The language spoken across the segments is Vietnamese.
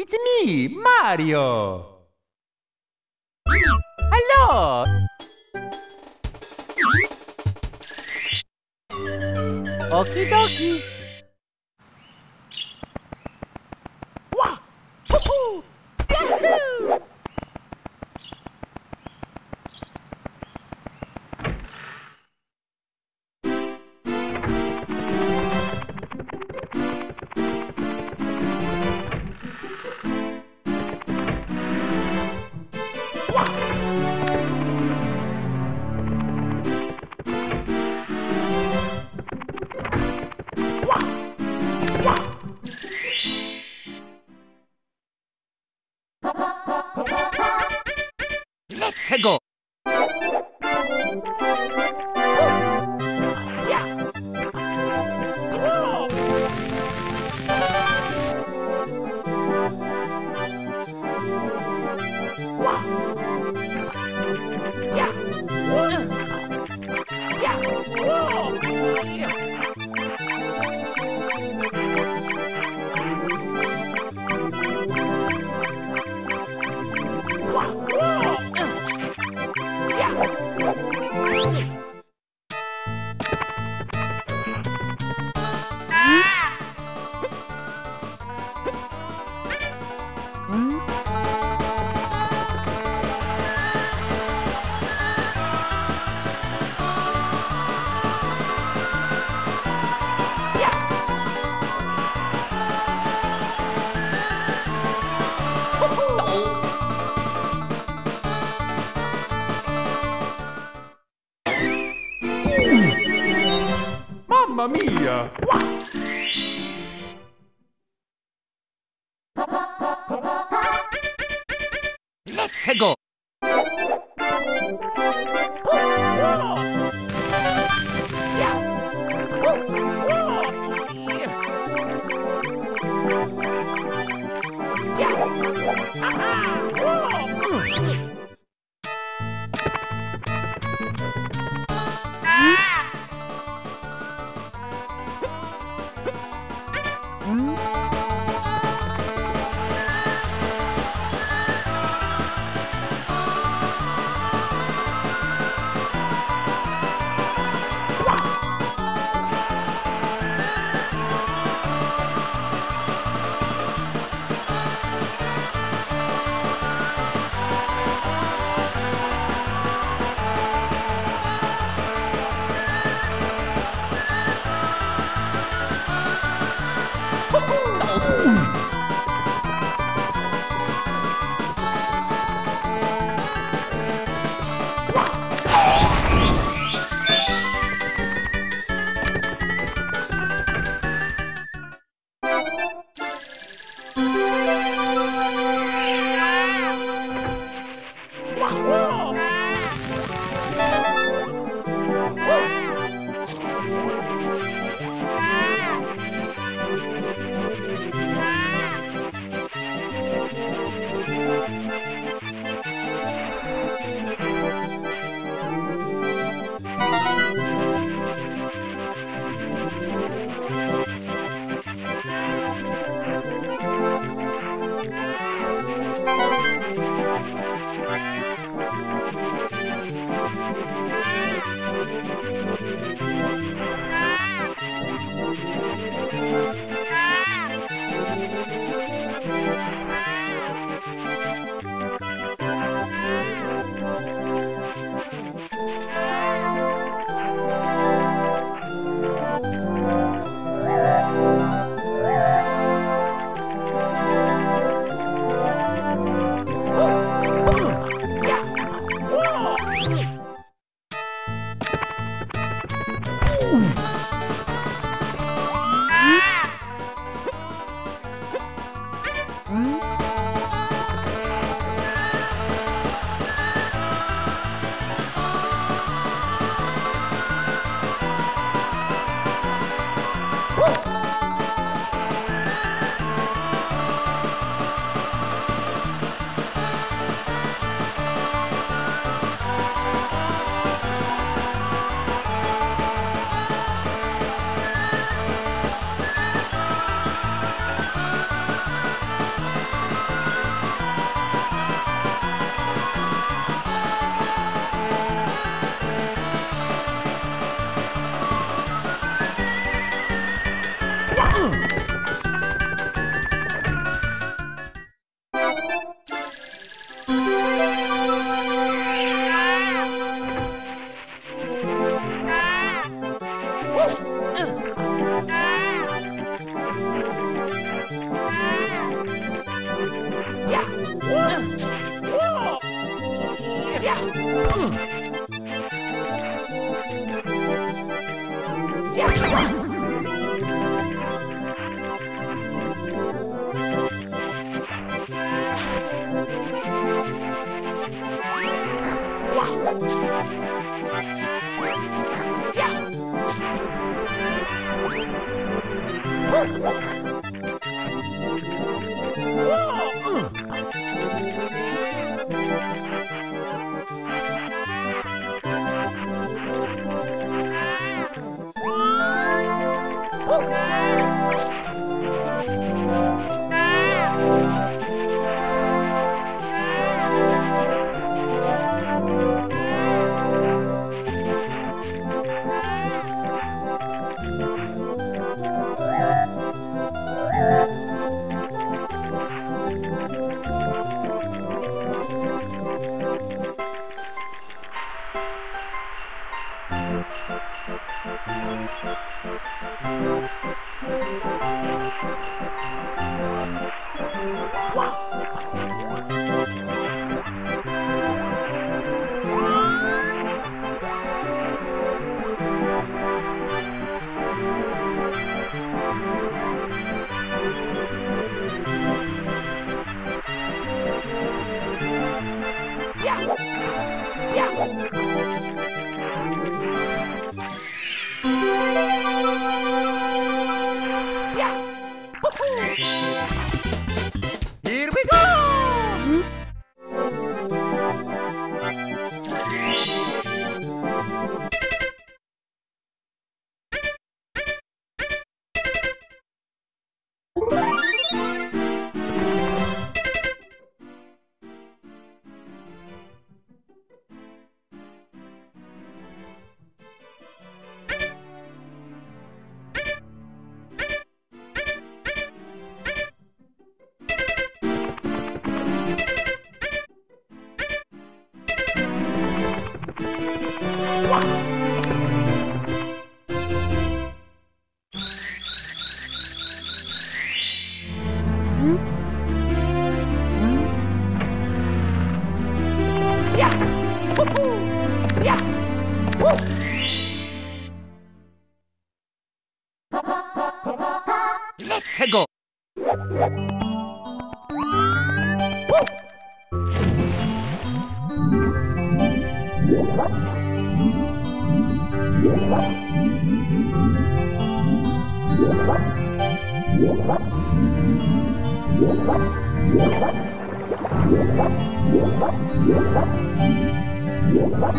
It's me, Mario! Hello! Okie dokie! Let's go! Mamma mia! Let's go! Ha ha! Uh-huh. Oh! Thank you. out. Oh! Yeah. Let's go! Yeah.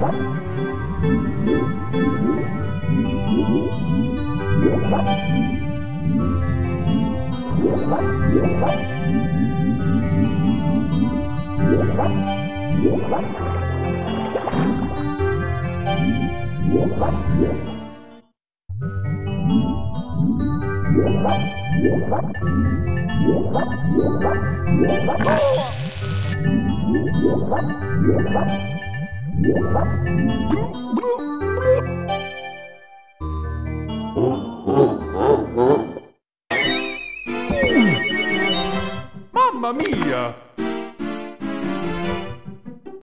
Oh, oh. Yeah.